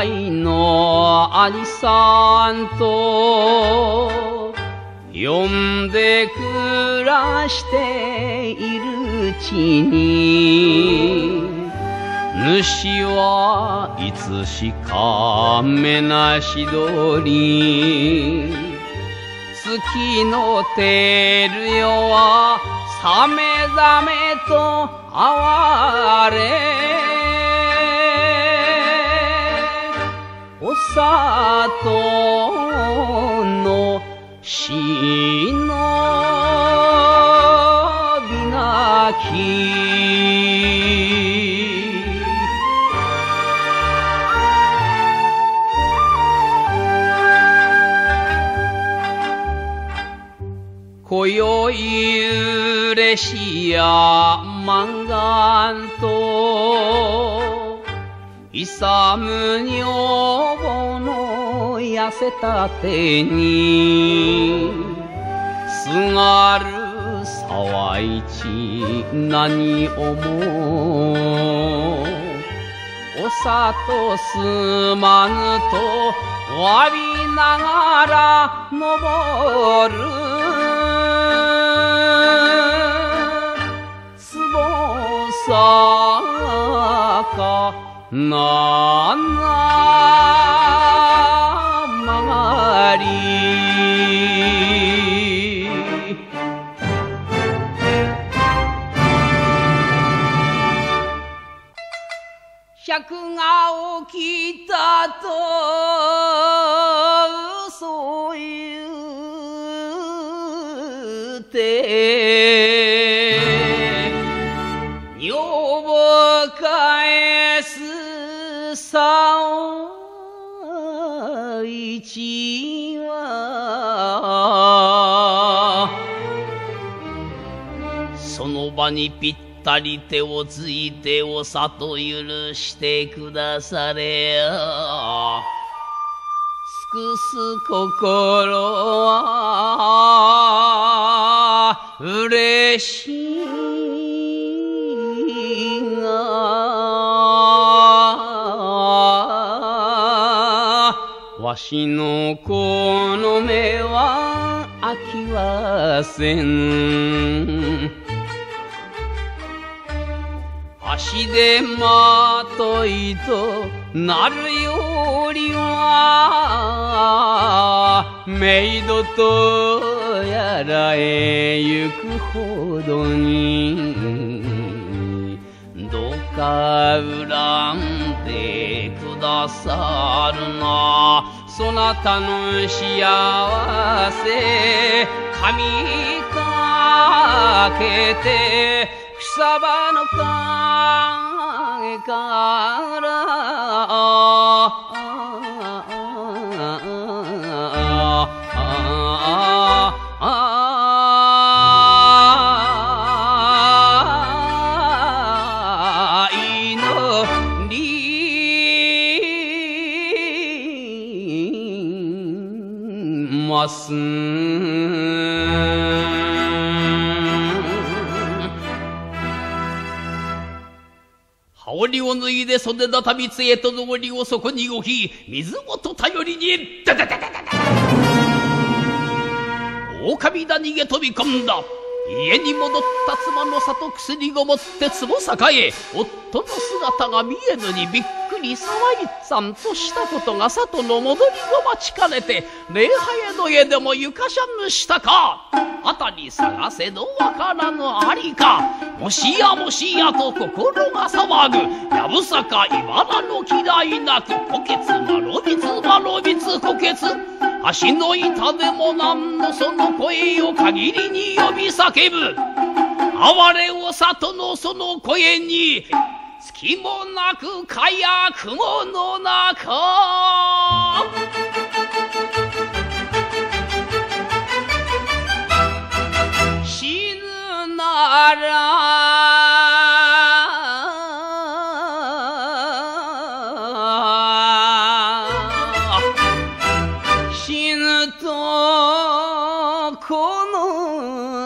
三つ違いの兄さんと呼んで暮らしているうちに主はいつしか目なし通り月の照るよはさめざめと哀れ。里のしのびなき今宵嬉しや満願と勇む女房の痩せた手にすがる沢市何思う。お里すまぬとわびながら登る。つぼさかな曲がり。百が起きたと嘘言うて。その場にぴったり手をついてお里許してくだされ。尽くす心は嬉しいがわしのこの目は飽きはせん足でまといとなるよりはメイドとやらへ行くほどに。どうか恨んでくださるな。そなたの幸せ髪かけて。草葉の陰から。祈りますりを脱いで袖だたびつえと上りをそこに置き水元頼りにダダダダダダ。狼だ逃げ飛び込んだ。家に戻った妻の里薬ごもって壺栄へ。夫の姿が見えぬにびっくり騒いさんとしたことが里の戻りご待ちかねて礼拝の家でも床しゃぬしたか。辺り探せどわからぬありか。もしやもしやと心が騒ぐ。やぶさか茨の嫌いなく虎穴まろびつまろびつ虎穴足の板でもなんのその声を限りに呼び叫ぶ。哀れお里のその声に隙もなくかや雲の中死ぬなら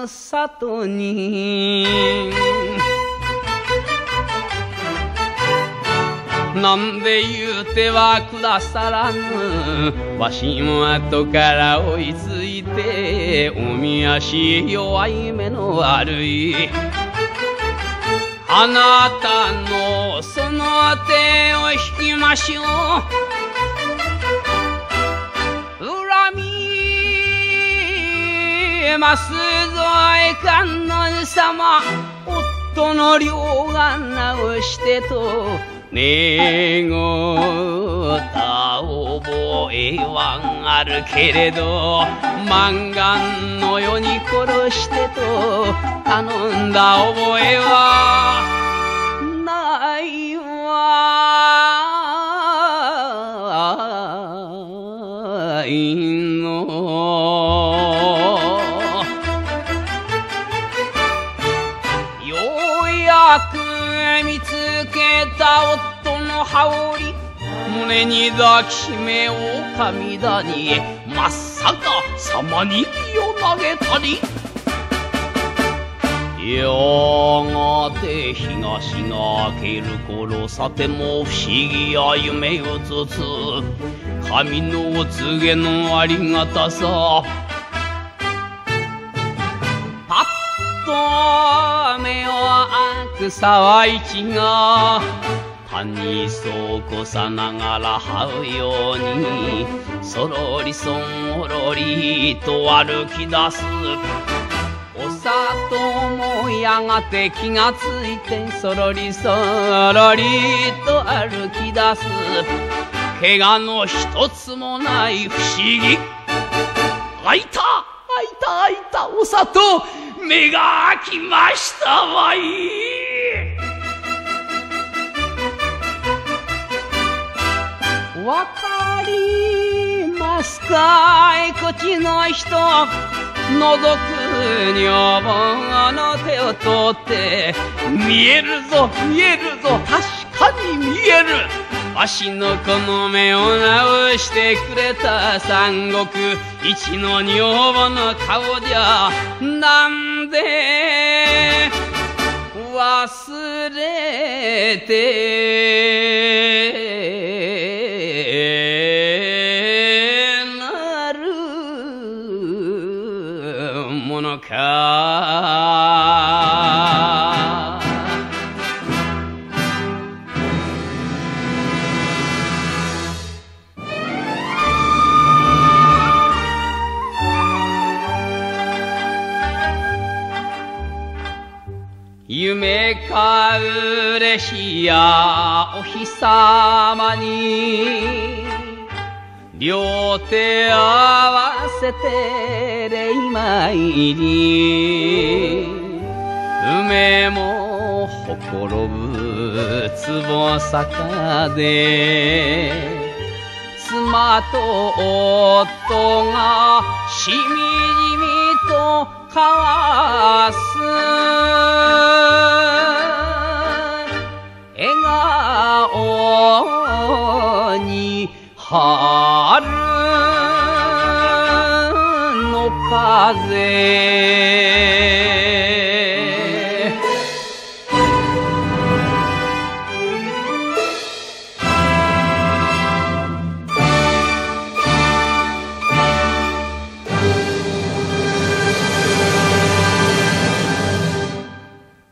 の里に。なんで言うてはくださらぬ。わしも後から追いついておみ足弱い目の悪い。あなたのその手を引きましょう。えますぞ観音様。夫の両が直してと寝ごた覚えはあるけれど満願の世に殺してと頼んだ覚えは羽織胸に抱きしめ狼谷へまっさか様に身を投げたり。やがて東が明ける頃さても不思議や夢うつつ神のお告げのありがたさ。パッと目を開く沢市がそうこさながら這うようにそろりそんおろりと歩き出す。お里もやがて気がついてそろりそろりと歩き出す。怪我の一つもない不思議。開いた！開いた開いた！お里目が開きましたわい。わかりますかいこっちの人。のぞく女房の手を取って。見えるぞ見えるぞ。確かに見える。わしのこの目を直してくれた三国一の女房の顔じゃ。なんで忘れて夢か嬉しやお日様に両手合わせて礼参り梅もほころぶ壺坂で妻と夫がしみじみと交わす。春の風